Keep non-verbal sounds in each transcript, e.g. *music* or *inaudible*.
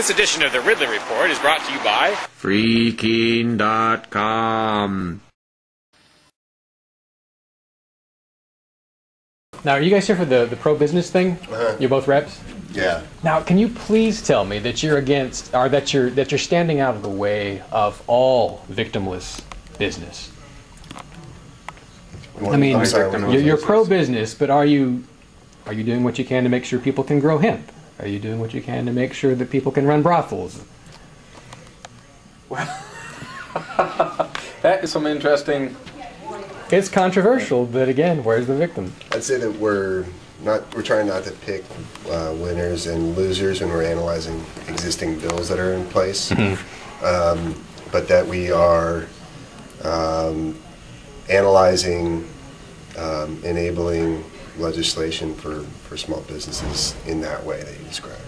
This edition of the Ridley Report is brought to you by FreeKeene.com. Now, are you guys here for the, the pro business thing? Uh-huh. You're both reps. Yeah. Now, can you please tell me that you're against, or that you're that you're standing out of the way of all victimless business? I mean, sorry, you're, you're pro business, but are you are you doing what you can to make sure people can grow hemp? Are you doing what you can to make sure that people can run brothels? Well, *laughs* that is some interesting. It's controversial, but again, where's the victim? I'd say that we're not we're trying not to pick uh, winners and losers when we're analyzing existing bills that are in place, um, but that we are um, analyzing um, enabling legislation for, for small businesses in that way that you described.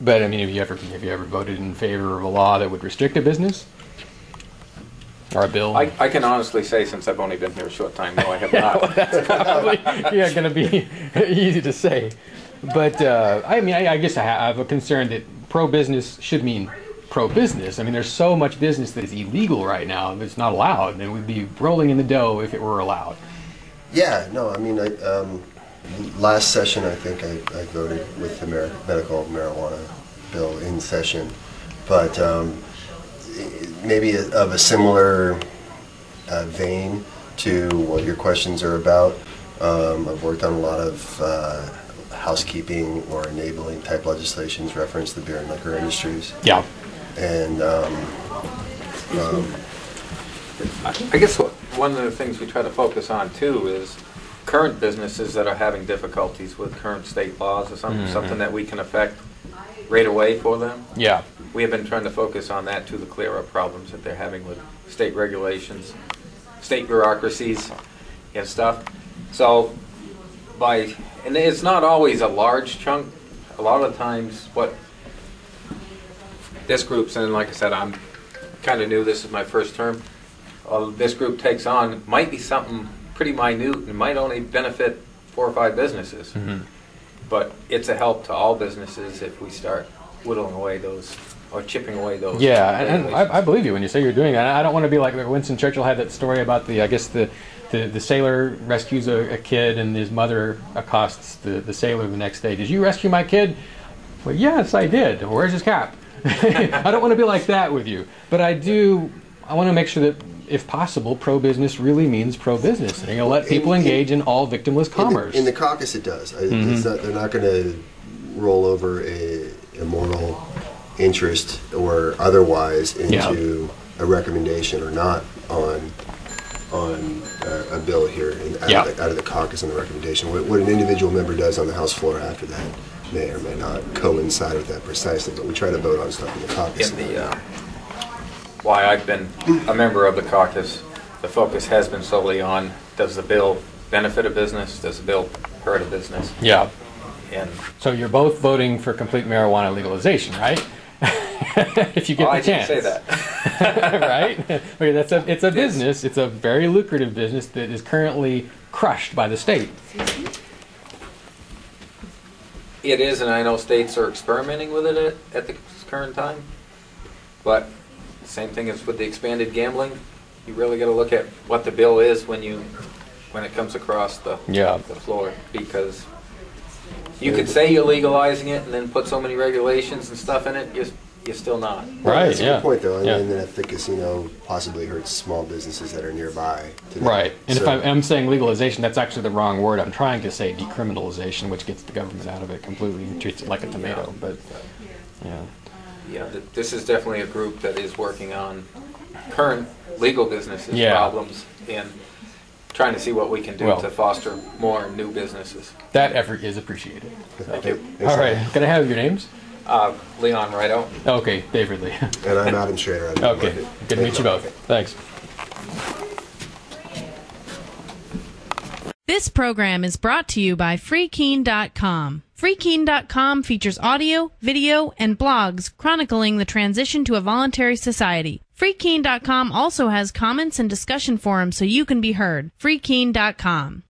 But I mean, have you ever have you ever voted in favor of a law that would restrict a business or a bill? I, I can honestly say, since I've only been here a short time, no, I have not. *laughs* that's probably yeah going to be *laughs* easy to say but uh, i mean I, I guess I ha- I have a concern that pro business should mean pro business i mean there's so much business that is illegal right now that's not allowed and we'd be rolling in the dough if it were allowed Yeah, no, I mean, I, um, last session, I think I, I voted with the medical marijuana bill in session, but um, maybe a- of a similar uh, vein to what your questions are about. Um, I've worked on a lot of uh, housekeeping or enabling type legislations reference the beer and liquor industries, yeah and um, I guess what, one of the things we try to focus on too is current businesses that are having difficulties with current state laws or something, mm-hmm. something that we can affect right away for them. yeah We have been trying to focus on that too, to clear up problems that they're having with state regulations, state bureaucracies and stuff. So by, and it's not always a large chunk, a lot of times what this group's, and like I said, I'm kind of new, this is my first term, uh, this group takes on might be something pretty minute and might only benefit four or five businesses. But it's a help to all businesses if we start whittling away those, or chipping away those. yeah and, and. I, I believe you when you say you're doing that i don't want to be like winston churchill had that story about the i guess the the, the sailor rescues a, a kid and his mother accosts the, the sailor the next day did you rescue my kid well yes i did where's his cap *laughs* i don't want to be like that with you but i do i want to make sure that if possible pro business really means pro business and you know, let people In- in- engage in all victimless commerce In the, in the caucus, it does. I- It's not, they're not going to roll over a, a moral interest or otherwise into a recommendation or not on on a, a bill here in, out, Yeah. of the, out of the caucus and the recommendation. What, what an individual member does on the House floor after that may or may not coincide with that precisely. But we try to vote on stuff in the caucus. in the, uh, why I've been a member of the caucus, the focus has been solely on, does the bill benefit a business? Does the bill hurt a business? yeah And so you're both voting for complete marijuana legalization right *laughs* if you get Well, the I didn't chance say that. *laughs* right? Okay, that's a it's a business. It's a very lucrative business that is currently crushed by the state. It is, and I know states are experimenting with it at, at the current time. But same thing as with the expanded gambling. You really got to look at what the bill is when you when it comes across the Yeah. the floor because you could say you're legalizing it and then put so many regulations and stuff in it. You're you're still not. Right, That's a yeah. good point, though. And, Yeah. and then if the casino possibly hurts small businesses that are nearby. To them. Right. And if I'm, I'm saying legalization, that's actually the wrong word. I'm trying to say decriminalization, which gets the government out of it completely and treats it like a tomato. But yeah. Yeah, th- this is definitely a group that is working on current legal businesses Yeah. problems and trying to see what we can do Well- to foster more new businesses. That effort is appreciated. Thank you. Thanks, All right. Can I have your names? Uh, Leon Rideout. Okay, Dave Ridley. *laughs* And I'm Adam Schroadter. I'm okay. Market. Good to meet you both. Thanks. This program is brought to you by FreeKeene.com. FreeKeene.com features audio, video, and blogs chronicling the transition to a voluntary society. FreeKeene.com also has comments and discussion forums so you can be heard. FreeKeene.com.